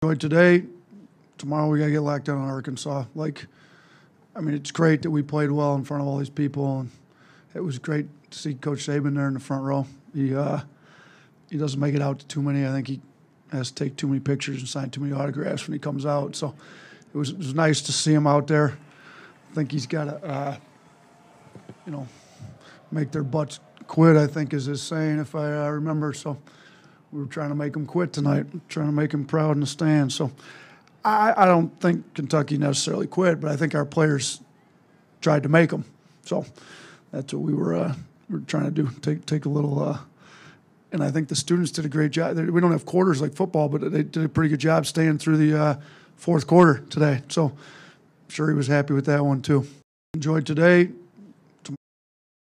today. Tomorrow we gotta get locked down on Arkansas. Like, I mean, it's great that we played well in front of all these people, and it was great to see Coach Saban there in the front row. He uh, he doesn't make it out to too many. I think he has to take too many pictures and sign too many autographs when he comes out. So it was it was nice to see him out there. I think he's got to, uh, you know, make their butts quit. I think is his saying, if I uh, remember. So we were trying to make them quit tonight, trying to make them proud in the stand. So I, I don't think Kentucky necessarily quit, but I think our players tried to make them. So that's what we were uh, we were trying to do. Take take a little. Uh, and I think the students did a great job. We don't have quarters like football, but they did a pretty good job staying through the uh, fourth quarter today. So I'm sure he was happy with that one too. Enjoyed today.